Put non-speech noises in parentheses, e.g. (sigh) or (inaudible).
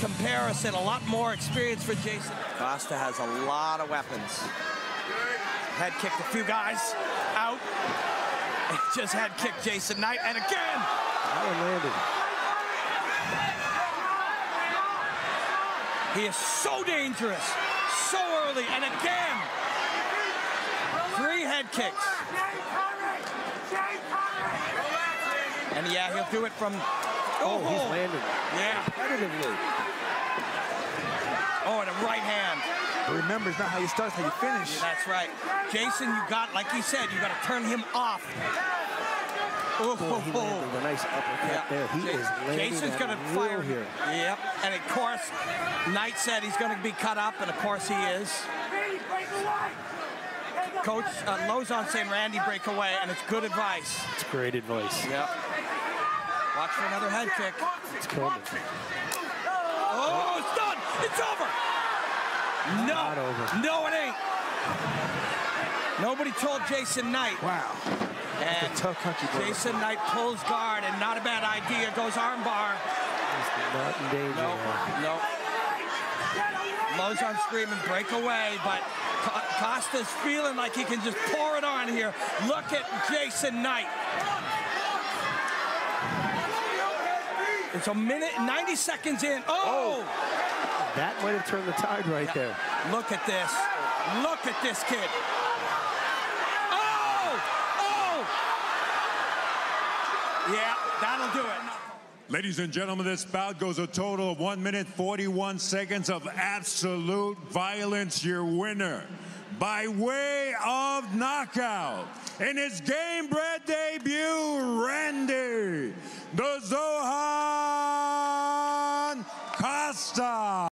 comparison, a lot more experience for Jason. Costa has a lot of weapons. Head kicked a few guys out. (laughs) Just head kicked Jason Knight, and again. That one landed. He is so dangerous, so early, and again. Three head kicks. And yeah, he'll do it from. Oh, he's landed Yeah. competitively. Oh, and a right hand. But remember, it's not how you start, it's how you finish. Yeah, that's right. Jason, you got, like he said, you got to turn him off. Oh, Boy, he landed a nice uppercut there. He is landing Jason's going to fire here. Yep. And of course, Knight said he's going to be cut up, and of course he is. Coach uh, Lozon saying Randy break away, and it's good advice. It's great advice. Yep. Watch for another head kick. It's coming. Oh, it's done. It's over. No. No, it ain't. Nobody told Jason Knight. Wow. And a tough country brother. Jason Knight pulls guard, and not a bad idea. Goes armbar. Not in danger No, no. Lozon screaming, break away, but Costa's feeling like he can just pour it on here. Look at Jason Knight. It's a minute, 90 seconds in. Oh! oh. That might have turned the tide right there. Look at this. Look at this kid. Oh! Oh! Yeah, that'll do it. Ladies and gentlemen, this bout goes a total of 1 minute 41 seconds of absolute violence. Your winner by way of knockout in his Gamebred debut, Randy the Zohan Costa.